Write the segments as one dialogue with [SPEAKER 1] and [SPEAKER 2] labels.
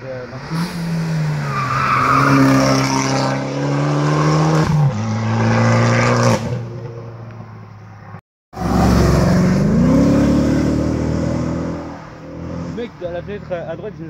[SPEAKER 1] mec à la fenêtre à droite, il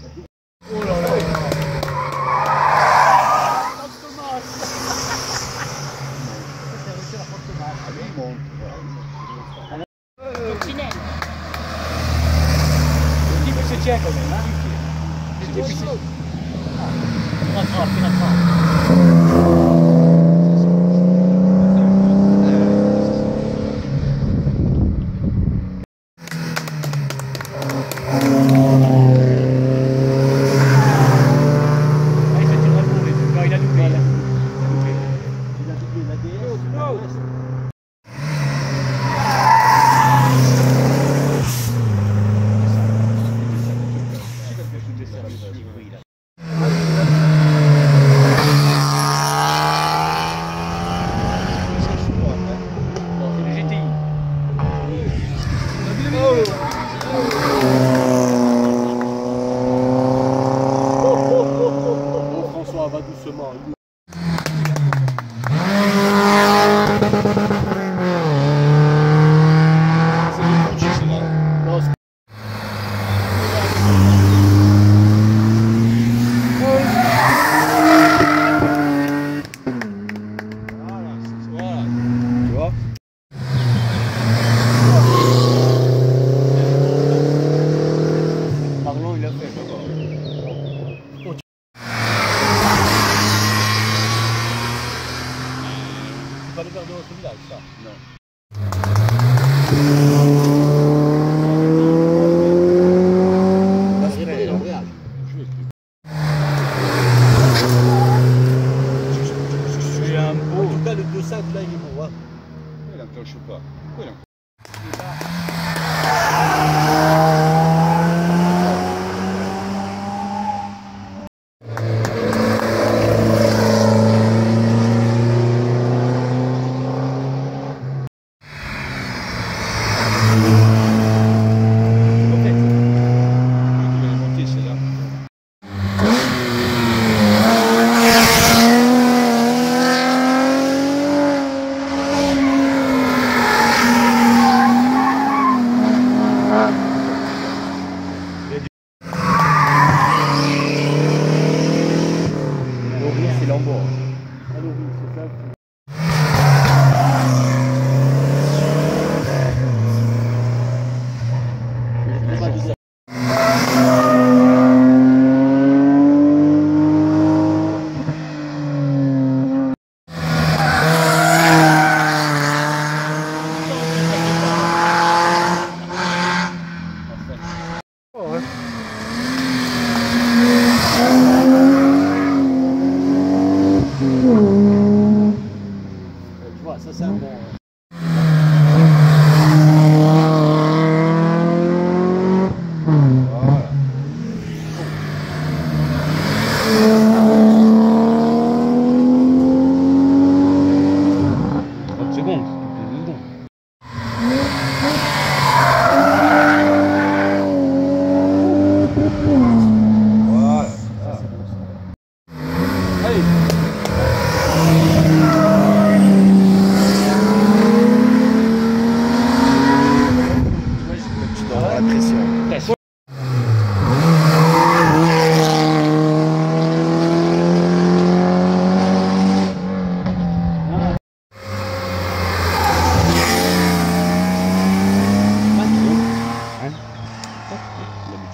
[SPEAKER 1] Gracias. us up.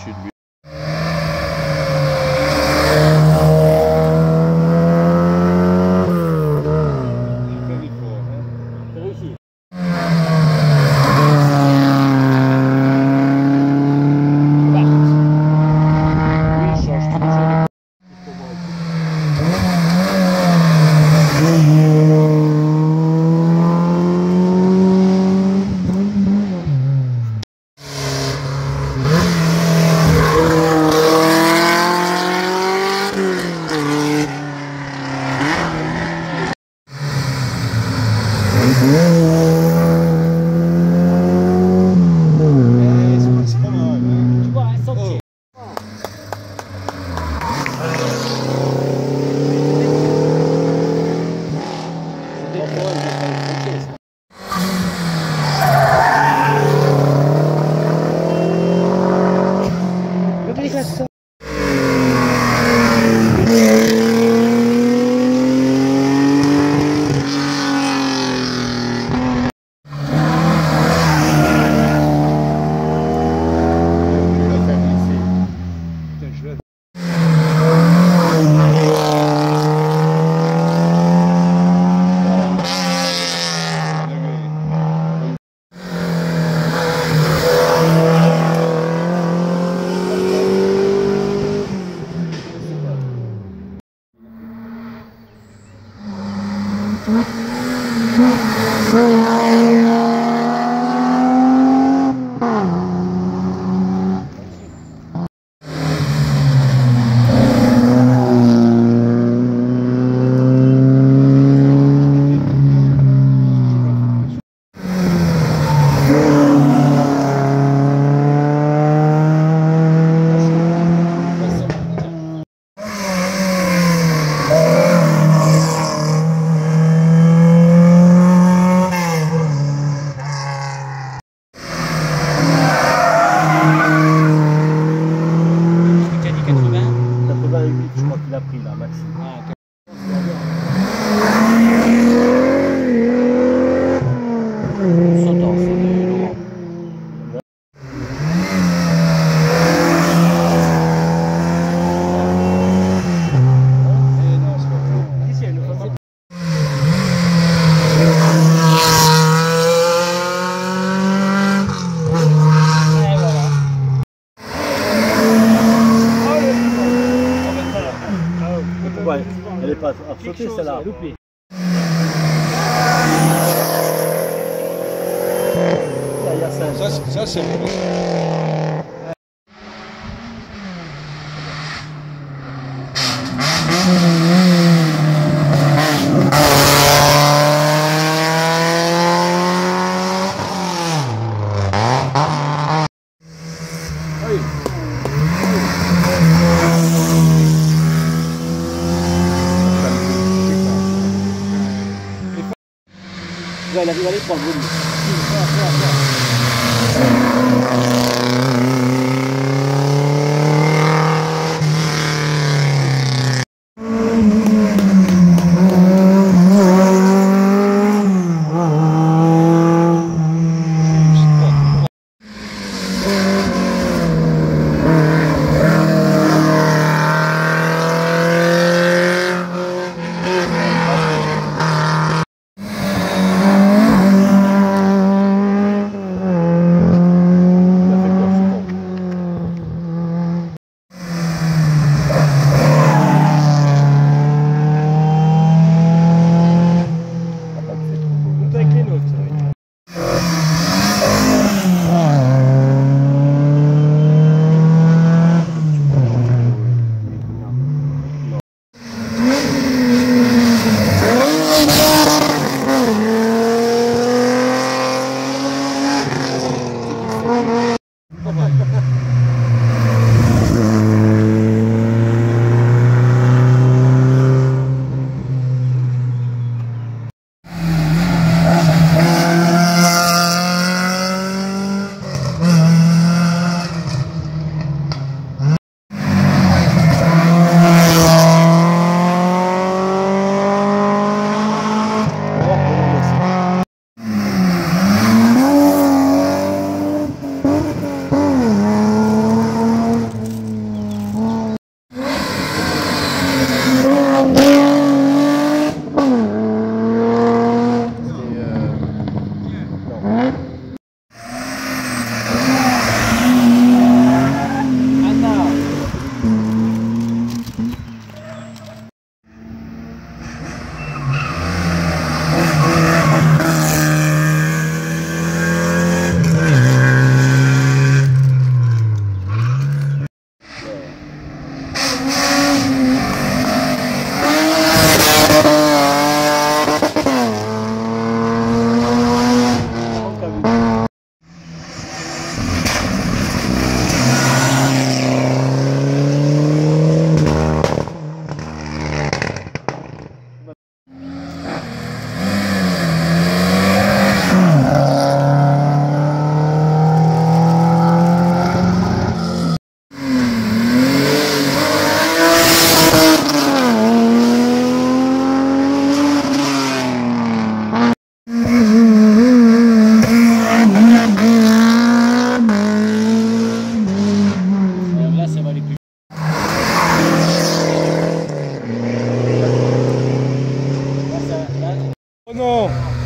[SPEAKER 1] should be pas à sauter celle-là.
[SPEAKER 2] Ça, ça. C'est
[SPEAKER 1] bagulho. 观众。